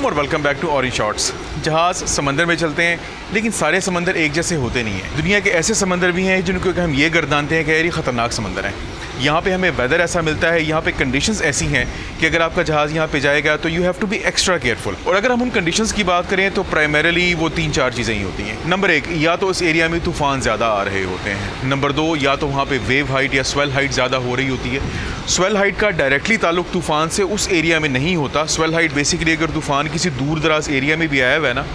असलम और welcome back to orange shorts जहाज़ समंदर में चलते हैं, लेकिन सारे समंदर एक जैसे होते नहीं हैं। दुनिया के ऐसे समंदर भी हैं जिनको हम ये गर्दानते हैं कि यार ये ख़तरनाक समंदर हैं। यहाँ पे हमें वेदर ऐसा मिलता है, यहाँ पे कंडीशंस ऐसी हैं कि अगर आपका जहाज़ यहाँ पे जाएगा तो you have to be extra careful और अगर हम उन कंडीशंस की बात करें तो प्राइमरली वो तीन चार चीज़ें ही होती हैं. नंबर एक, या तो उस एरिया में तूफ़ान ज़्यादा आ रहे होते हैं. नंबर दो, या तो वहाँ पर वेव हाइट या स्वेल हाइट ज़्यादा हो रही होती है. स्वेल हाइट का डायरेक्टली ताल्लुक तूफ़ान से उस एरिया में नहीं होता. स्वेल हाइट बेसिकली अगर तूफ़ान किसी दूर दराज एरिया में भी आया हुआ है ना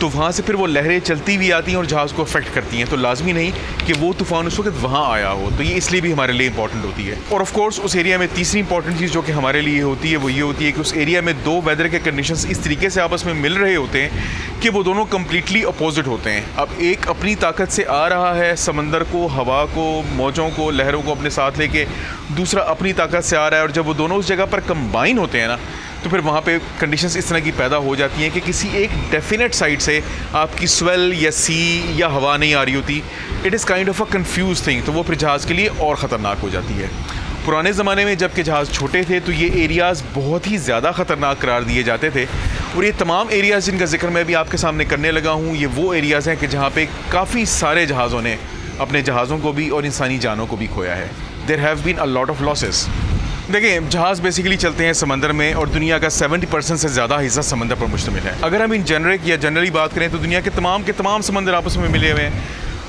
तो वहाँ से फिर वो लहरें चलती भी आती हैं और जहाज़ को अफेक्ट करती हैं। तो लाजमी नहीं कि वो तूफ़ान उस वक्त वहाँ आया हो। तो ये इसलिए भी हमारे लिए इंपॉर्टेंट होती है। और ऑफ़ कोर्स उस एरिया में तीसरी इंपॉर्टेंट चीज़ जो कि हमारे लिए होती है, वो ये होती है कि उस एरिया में दो वेदर के कंडीशंस इस तरीके से आपस में मिल रहे होते हैं कि वो दोनों कम्प्लीटली अपोजिट होते हैं। अब एक अपनी ताकत से आ रहा है, समंदर को, हवा को, मौजों को, लहरों को अपने साथ लेके, दूसरा अपनी ताकत से आ रहा है और जब वो दोनों उस जगह पर कंबाइन होते हैं ना तो फिर वहाँ पे कंडीशंस इस तरह की पैदा हो जाती हैं कि किसी एक डेफिनेट साइड से आपकी स्वेल या सी या हवा नहीं आ रही होती। It is kind of a confuse thing तो वो फिर जहाज़ के लिए और ख़तरनाक हो जाती है। पुराने ज़माने में जबकि जहाज़ छोटे थे तो ये एरियाज़ बहुत ही ज़्यादा ख़तरनाक करार दिए जाते थे। और ये तमाम एरियाज़ जिनका ज़िक्र मैं भी आपके सामने करने लगा हूँ, ये वो एरियाज़ हैं कि जहाँ पे काफ़ी सारे जहाज़ों ने अपने जहाज़ों को भी और इंसानी जानों को भी खोया है। There have been a lot of losses देखिए, जहाज़ बेसिकली चलते हैं समंदर में और दुनिया का 70 परसेंट से ज़्यादा हिस्सा समंदर पर मुश्तमिल है। अगर हम इन जनरिक या जनरली बात करें तो दुनिया के तमाम के तमाम समंदर आपस में मिले हुए हैं।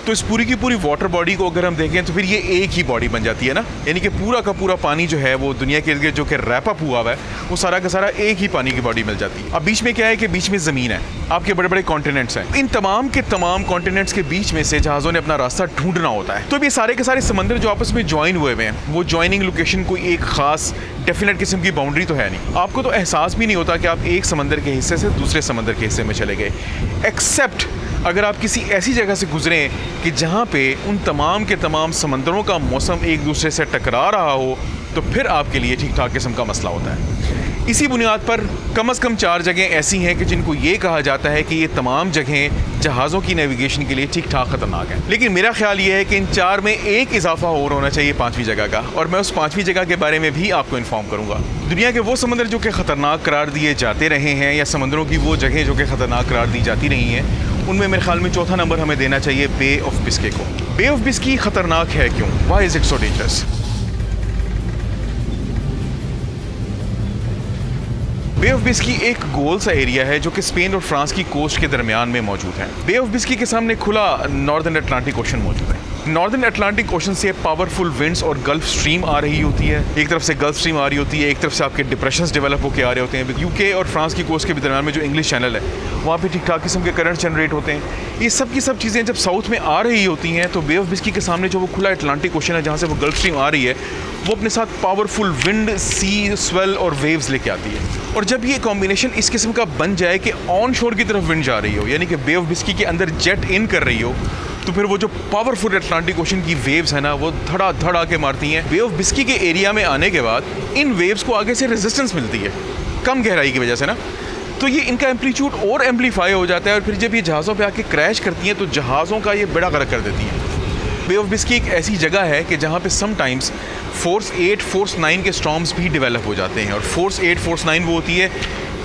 तो इस पूरी की पूरी वाटर बॉडी को अगर हम देखें तो फिर ये एक ही बॉडी बन जाती है ना? यानी कि पूरा का पूरा पानी जो है, वो दुनिया के लिए जो कि रैपअप हुआ हुआ है, वो सारा का सारा एक ही पानी की बॉडी मिल जाती है। अब बीच में क्या है कि बीच में ज़मीन है। आपके बड़े बड़े कॉन्टिनेंट्स हैं। इन तमाम के तमाम कॉन्टिनेंट्स के बीच में से जहाज़ों ने अपना रास्ता ढूंढना होता है। तो ये सारे के सारे समंदर जो आपस में ज्वाइन हुए हुए हैं, वो ज्वाइनिंग लोकेशन कोई एक खास डेफिनेट किस्म की बाउंड्री तो है नहीं। आपको तो एहसास भी नहीं होता कि आप एक समंदर के हिस्से से दूसरे समंदर के हिस्से में चले गए। एक्सेप्ट अगर आप किसी ऐसी जगह से गुजरें कि जहाँ पे उन तमाम के तमाम समंदरों का मौसम एक दूसरे से टकरा रहा हो तो फिर आपके लिए ठीक ठाक किस्म का मसला होता है। इसी बुनियाद पर कम अज़ कम चार जगह ऐसी हैं कि जिनको ये कहा जाता है कि ये तमाम जगहें जहाज़ों की नेविगेशन के लिए ठीक ठाक ख़तरनाक हैं। लेकिन मेरा ख्याल ये है कि इन चार में एक इजाफा और होना चाहिए पाँचवीं जगह का, और मैं उस पाँचवीं जगह के बारे में भी आपको इन्फॉर्म करूँगा। दुनिया के वो समंदर जो कि ख़तरनाक करार दिए जाते रहे हैं या समंदरों की वो जगह जो कि ख़तरनाक करार दी जाती रही हैं उनमें मेरे ख्याल में चौथा नंबर हमें देना चाहिए बे ऑफ़ बिस्के को। बे ऑफ़ बिस्की ख़तरनाक है क्यों? Why is it so dangerous Bay of Biscay एक गोल सा एरिया है जो कि स्पेन और फ्रांस की कोस्ट के दरमियान में मौजूद है। बे ऑफ़ बिस्की के सामने खुला नॉर्दर्न अटलांटिक ओशन मौजूद है। नॉर्दर्न अटलांटिक ओशन से पावरफुल विंड्स और गल्फ स्ट्रीम आ रही होती है। एक तरफ़ से गल्फ स्ट्रीम आ रही होती है, एक तरफ़ से आपके डिप्रेशन डेवलप होकर आ रहे होते हैं। यूके और फ्रांस की कोस्ट के दरमियान में जो इंग्लिश चैनल है, वहाँ पर ठीक ठाक किस्म के करंट जनरेट होते हैं। ये सब की सब चीज़ें जब साउथ में आ रही होती हैं तो बे ऑफ़ बिस्की के सामने जो वो खुला अटलांटिक ओशन है, जहाँ से वो गल्फ स्ट्रीम आ रही है, वो अपने साथ पावरफुल विंड सी स्वेल और वेव्स लेके आती है। और जब ये कॉम्बिनेशन इस किस्म का बन जाए कि ऑन शोर की तरफ़ विंड जा रही हो, यानी कि बे ऑफ़ बिस्की के अंदर जेट इन कर रही हो तो फिर वो जो पावरफुल अटलांटिक ओशन की वेव्स है ना, वो धड़ा धड़ा के मारती हैं। वे ऑफ़ बिस्की के एरिया में आने के बाद इन वेव्स को आगे से रेजिस्टेंस मिलती है, कम गहराई की वजह से ना। तो ये इनका एम्पलीट्यूड और एम्पलीफाई हो जाता है और फिर जब ये जहाज़ों पे आके क्रैश करती हैं तो जहाज़ों का ये बड़ा गर्क कर देती हैं। बे ऑफ़ बिस्की एक ऐसी जगह है कि जहाँ पे sometimes force eight force nine के स्टॉम्स भी डेवलप हो जाते हैं और फोर्स एट फोर्स नाइन वो होती है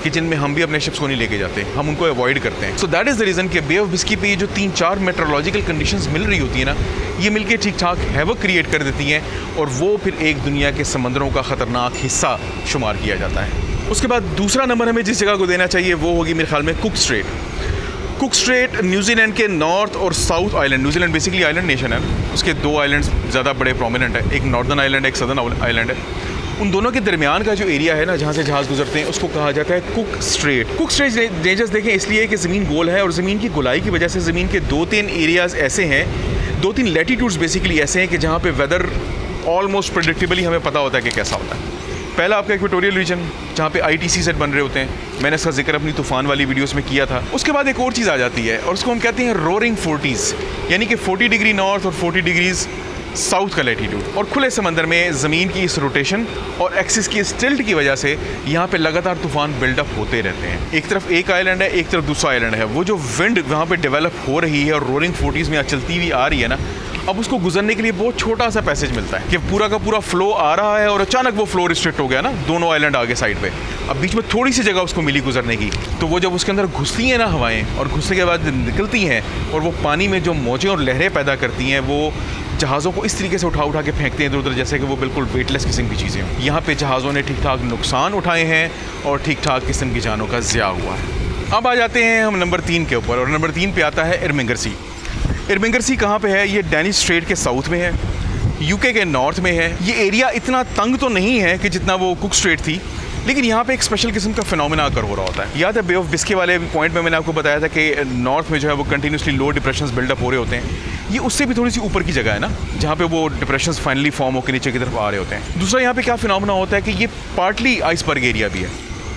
कि जिनमें हम भी अपने शिप्स को नहीं लेके जाते, हम उनको अवॉइड करते हैं। So that is the reason कि बे ऑफ़ बिस्की पे जो तीन चार मेट्रोलॉजिकल कंडीशन मिल रही होती है ना, ये मिलके ठीक ठाक हैवक क्रिएट कर देती हैं और वो फिर एक दुनिया के समंदरों का ख़तरनाक हिस्सा शुमार किया जाता है। उसके बाद दूसरा नंबर हमें जिस जगह को देना चाहिए, वो होगी मेरे ख्याल में Cook Strait Cook Strait New Zealand के नॉर्थ और south island New Zealand basically island nation है। उसके दो आइलैंड्स ज़्यादा बड़े प्रोमिनेंट है, एक नॉर्दर्न आइलैंड एक सदर्न आइलैंड है। उन दोनों के दरमियान का जो एरिया है ना, जहाँ से जहाज़ गुजरते हैं, उसको कहा जाता है Cook Strait. Cook Strait dangers देखें, इसलिए कि ज़मीन गोल है और ज़मीन की गोलाई की वजह से ज़मीन के दो तीन एरियाज़ ऐसे हैं दो तीन लेटीट्यूड्स बेसिकली ऐसे हैं कि जहाँ पे वेदर ऑलमोस्ट प्रडिक्टेबली हमें पता होता है कि कैसा होता है। पहला आपका इक्वेटोरियल रीजन जहाँ पे आई सेट बन रहे होते हैं। मैंने इसका ज़िक्र अपनी तूफ़ान वाली वीडियोस में किया था। उसके बाद एक और चीज़ आ जाती है और उसको हम कहते हैं रोरिंग फोर्टीज़ यानी कि 40 डिग्री नॉर्थ और 40 डिग्रीज साउथ का लेटीट्यूड और खुले समंदर में ज़मीन की इस रोटेशन और एक्सिस की स्टिल्ट की वजह से यहाँ पे लगातार तूफ़ान बिल्डअप होते रहते हैं। एक तरफ़ एक आइलैंड है, एक तरफ़ दूसरा आइलैंड है। वो जो विंड वहाँ पे डेवलप हो रही है और रोलिंग फोर्टीज़ में चलती हुई आ रही है ना, अब उसको गुजरने के लिए बहुत छोटा सा पैसेज मिलता है कि पूरा का पूरा फ्लो आ रहा है और अचानक वो फ्लो रिस्ट्रिक्ट हो गया ना, दोनों आइलैंड आगे साइड पे। अब बीच में थोड़ी सी जगह उसको मिली गुजरने की तो वो जब उसके अंदर घुसती हैं ना हवाएँ और घुसने के बाद निकलती हैं और वो पानी में जो मौजें और लहरें पैदा करती हैं, वो जहाज़ों को इस तरीके से उठा उठा के फेंकते हैं इधर उधर जैसे कि वो बिल्कुल वेटलेस किस्म की चीज़ें हों। यहाँ पे जहाज़ों ने ठीक ठाक नुकसान उठाए हैं और ठीक ठाक किस्म की जानों का ज़्या हुआ है। अब आ जाते हैं हम नंबर तीन के ऊपर और नंबर तीन पे आता है इरमिंगर सी। इरमिंगर सी कहाँ पे है? ये डैनिश स्ट्रेट के साउथ में है यूके के नॉर्थ में है। ये एरिया इतना तंग तो नहीं है कि जितना वो कुक स्ट्रेट थी। लेकिन यहाँ पे एक स्पेशल किस्म का फिनोमिना अगर हो रहा होता है। याद है बे ऑफ़ बिस्के वाले पॉइंट में मैंने आपको बताया था कि नॉर्थ में जो है वो कंटिन्यूसली लो डिप्रेशन बिल्डअप हो रहे होते हैं। ये उससे भी थोड़ी सी ऊपर की जगह है ना जहाँ पे वो डिप्रेशन फाइनली फॉर्म होकर नीचे की तरफ़ आ रहे होते हैं। दूसरा यहाँ पे क्या फिनोमिना होता है कि ये पार्टली आइसबर्ग एरिया भी है।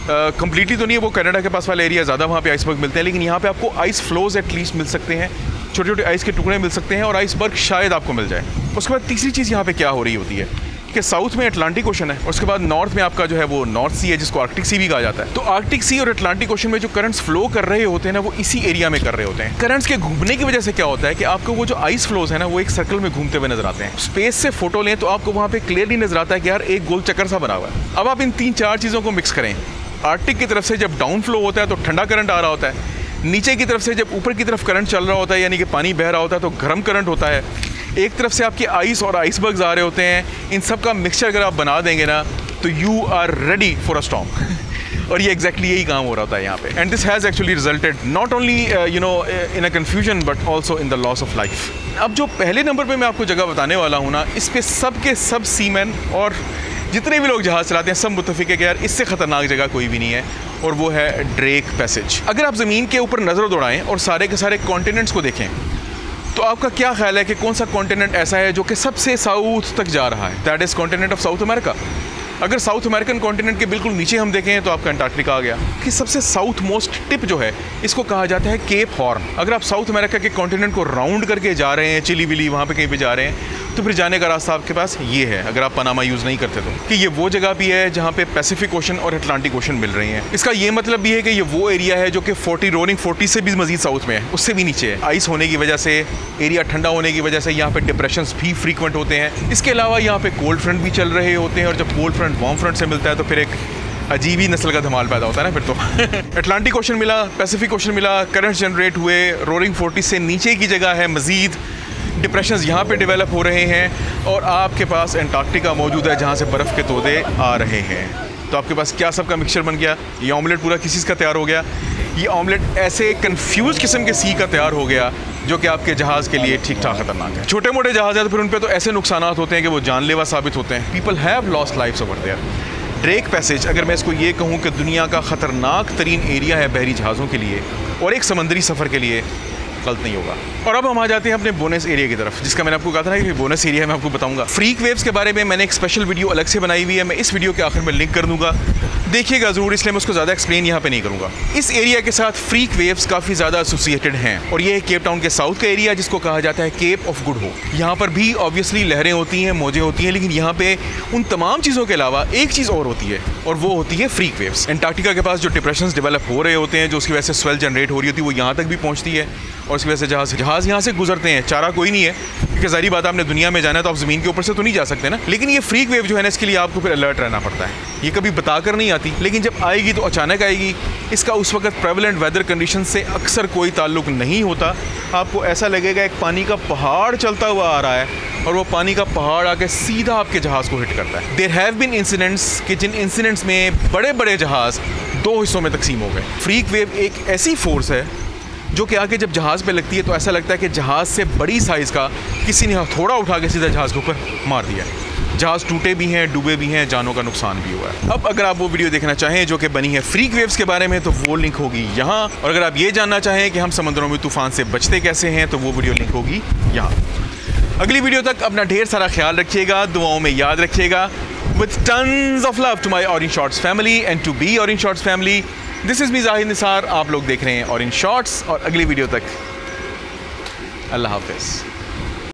कम्प्लीटली uh, तो नहीं है वो कनाडा के पास वाला एरिया ज़्यादा वहाँ पे आइसबर्ग मिलते हैं लेकिन यहाँ पे आपको आइस फ्लोज एटलीस्ट मिल सकते हैं। छोटे छोटे आइस के टुकड़े मिल सकते हैं और आइसबर्ग शायद आपको मिल जाए। उसके बाद तीसरी चीज़ यहाँ पे क्या हो रही होती है? कि साउथ में अटलांटिक ओशन है उसके बाद नॉर्थ में आपका जो है वो नॉर्थ सी है, जिसको आर्कटिक सी भी कहा जाता है। तो आर्कटिक सी और अटलांटिक ओशन में जो करंट्स फ्लो कर रहे होते हैं ना, वो इसी एरिया में कर रहे होते हैं। करंट्स के घूमने की वजह से क्या होता है कि आपको वो जो आइस फ्लोज है ना, वो एक सर्कल में घूमते हुए नज़र आते हैं। स्पेस से फ़ोटो लें तो आपको वहाँ पे क्लियरली नज़र आता है कि यार, एक गोल चक्कर सा बना हुआ है। अब आप इन तीन चार चीज़ों को मिक्स करें। आर्टिक की तरफ़ से जब डाउन फ्लो होता है तो ठंडा करंट आ रहा होता है। नीचे की तरफ़ से जब ऊपर की तरफ़ करंट चल रहा होता है, यानी कि पानी बह रहा होता है तो गर्म करंट होता है। एक तरफ़ से आपके आइस और आइसबर्ग्स आ रहे होते हैं, इन सब का मिक्सचर अगर आप बना देंगे ना तो you are ready for a storm और ये एग्जैक्टली यही काम हो रहा था यहाँ पे. And this has actually resulted not only you know in a confusion but also in the loss of life अब जो पहले नंबर पे मैं आपको जगह बताने वाला हूँ ना, इस पे सब के सब सीमैन और जितने भी लोग जहाज़ चलाते हैं, सब मुतफिक है कि यार इससे ख़तरनाक जगह कोई भी नहीं है, और वो है ड्रेक पैसेज अगर आप ज़मीन के ऊपर नज़र दौड़ाएँ और सारे के सारे कॉन्टिनेंट्स को देखें तो आपका क्या ख्याल है कि कौन सा कॉन्टिनेंट ऐसा है जो कि सबसे साउथ तक जा रहा है? That is continent of South America अगर साउथ अमेरिकन कॉन्टिनेंट के बिल्कुल नीचे हम देखें तो आपका अंटार्कटिका आ गया। कि सबसे साउथ मोस्ट टिप जो है, इसको कहा जाता है केप हॉर्न अगर आप साउथ अमेरिका के कॉन्टिनेंट को राउंड करके जा रहे हैं चिली विली वहाँ पे कहीं पे जा रहे हैं तो फिर जाने का रास्ता आपके पास ये है, अगर आप पनामा यूज़ नहीं करते तो। कि ये वो जगह भी है जहाँ पे पैसिफिक ओशन और अटलांटिक ओशन मिल रही हैं। इसका ये मतलब भी है कि ये वो एरिया है जो कि फोर्टी रोलिंग फोर्टी से भी मजीद साउथ में है, उससे भी नीचे है। आइस होने की वजह से एरिया ठंडा होने की वजह से यहाँ पे डिप्रेशन भी फ्रीक्वेंट होते हैं। इसके अलावा यहाँ पे कोल्ड फ्रंट भी चल रहे होते हैं और जब कोल्ड फ्रंट वार्म फ्रंट से मिलता है तो फिर एक अजीब ही नस्ल का धमाल पैदा होता है ना फिर तो। अटलांटिक ओशन मिला पैसिफिक ओशन मिला करंट जनरेट हुए रोरिंग फोर्टी से नीचे की जगह है मज़ीद। डिप्रेशन यहाँ पे डेवलप हो रहे हैं और आपके पास एंटार्क्टिका मौजूद है, जहाँ से बर्फ़ के तोदे आ रहे हैं। तो आपके पास क्या सब का मिक्सचर बन गया? ये ऑमलेट पूरा किसी का तैयार हो गया? ये ऑमलेट ऐसे कंफ्यूज किस्म के सी का तैयार हो गया, जो कि आपके जहाज़ के लिए ठीक ठाक खतरनाक है। छोटे मोटे जहाज़ है तो फिर उन पर तो ऐसे नुकसान होते हैं कि वो जानलेवा साबित होते हैं। People have lost life over there Drake Passage अगर मैं इसको ये कहूँ कि दुनिया का ख़तरनाक तरीन एरिया है बहरी जहाज़ों के लिए और एक समंदरी सफ़र के लिए गलत नहीं होगा। और अब हम आ जाते हैं अपने बोनस एरिया की तरफ़, जिसका मैंने आपको कहा था ना कि बोनस एरिया मैं आपको बताऊँगा। फ्रीक वेव्स के बारे में मैंने एक स्पेशल वीडियो अलग से बनाई हुई है, मैं इस वीडियो के आखिर में लिंक कर दूँगा। देखिएगा ज़रूर, इसलिए मैं उसको ज़्यादा एक्सप्लेन यहाँ पे नहीं करूँगा। इस एरिया के साथ फ्रीक वेव्स काफ़ी ज़्यादा एसोसिएटेड हैं। और ये है केप टाउन के साउथ का एरिया जिसको कहा जाता है केप ऑफ़ गुड होप यहाँ पर भी ऑब्वियसली लहरें होती हैं, मौजें होती हैं, लेकिन यहाँ पे उन तमाम चीज़ों के अलावा एक चीज़ और होती है, और वो होती है फ्रीक वेव्स एंटार्क्टिका के पास जो डिप्रेशन डेवलप हो रहे होते हैं, जो उसकी वजह से स्वेल जनरेट हो रही होती है, वो यहाँ तक भी पहुँचती है, और उसकी वजह से जहाज़ जहाज़ यहाँ से गुजरते हैं, चारा कोई नहीं है। क्योंकि सारी बात आपने दुनिया में जाना है तो आप ज़मीन के ऊपर से तो नहीं जा सकते ना। लेकिन ये फ्रीक वेव जो है ना, इसके लिए आपको फिर अलर्ट रहना पड़ता है। ये कभी बताकर नहीं आती। लेकिन जब आएगी तो अचानक आएगी। इसका उस वक्त प्रेवलेंट वेदर कंडीशन से अक्सर कोई ताल्लुक नहीं होता। आपको ऐसा लगेगा एक पानी का पहाड़ चलता हुआ आ रहा है और वो पानी का पहाड़ आके सीधा आपके जहाज़ को हिट करता है। देर हैव बिन इंसिडेंट्स कि जिन इंसिडेंट्स में बड़े बड़े जहाज़ दो हिस्सों में तकसीम हो गए। फ्रीक वेव एक ऐसी फोर्स है जो कि आके जब जहाज़ पे लगती है तो ऐसा लगता है कि जहाज़ से बड़ी साइज़ का किसी ने थोड़ा उठा के सीधा जहाज़ के ऊपर मार दिया है। जहाज़ टूटे भी हैं, डूबे भी हैं, जानों का नुकसान भी हुआ है। अब अगर आप वो वीडियो देखना चाहें जो कि बनी है फ्रीक वेव्स के बारे में तो वो लिंक होगी यहाँ। और अगर आप ये जानना चाहें कि हम समंदरों में तूफ़ान से बचते कैसे हैं तो वो वीडियो लिंक होगी यहाँ। अगली वीडियो तक अपना ढेर सारा ख्याल रखिएगा, दुआओं में याद रखिएगा। With tons of love to my और in shorts family and to be और in shorts family this is me Zahid Nisar आप लोग देख रहे हैं और इन शॉर्ट्स और अगली वीडियो तक। अल्लाह हाफिज़।